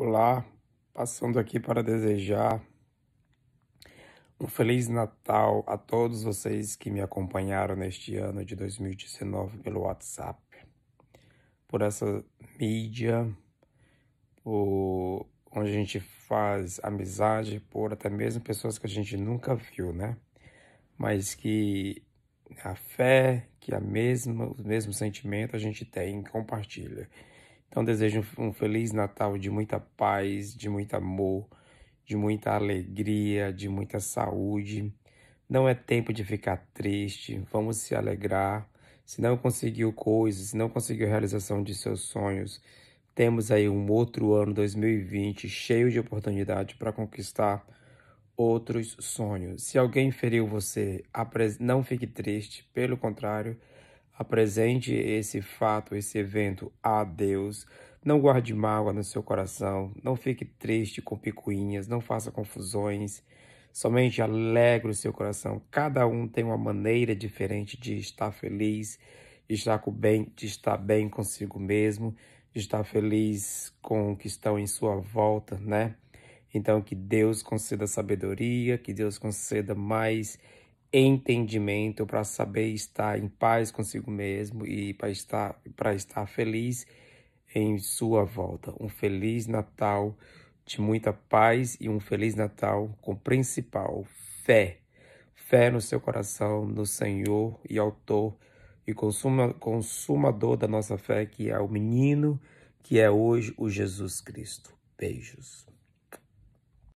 Olá, passando aqui para desejar um Feliz Natal a todos vocês que me acompanharam neste ano de 2019 pelo WhatsApp, por essa mídia, por onde a gente faz amizade, por até mesmo pessoas que a gente nunca viu, né? Mas que a fé, que a mesma, o mesmo sentimento a gente tem, compartilha. Então desejo um feliz Natal de muita paz, de muito amor, de muita alegria, de muita saúde. Não é tempo de ficar triste, vamos se alegrar. Se não conseguiu coisas, se não conseguiu realização de seus sonhos, temos aí um outro ano 2020 cheio de oportunidade para conquistar outros sonhos. Se alguém feriu você, não fique triste, pelo contrário, Apresente esse fato, esse evento a Deus. Não guarde mágoa no seu coração. Não fique triste com picuinhas. Não faça confusões. Somente alegre o seu coração. Cada um tem uma maneira diferente de estar feliz, de estar, com bem, de estar bem consigo mesmo, de estar feliz com o que estão em sua volta, né? Então, que Deus conceda sabedoria, que Deus conceda mais entendimento para saber estar em paz consigo mesmo e para estar, para estar feliz em sua volta. Um feliz Natal de muita paz e um feliz Natal com principal fé. Fé no seu coração, no Senhor e autor e consuma, consumador da nossa fé, que é o menino que é hoje o Jesus Cristo. Beijos.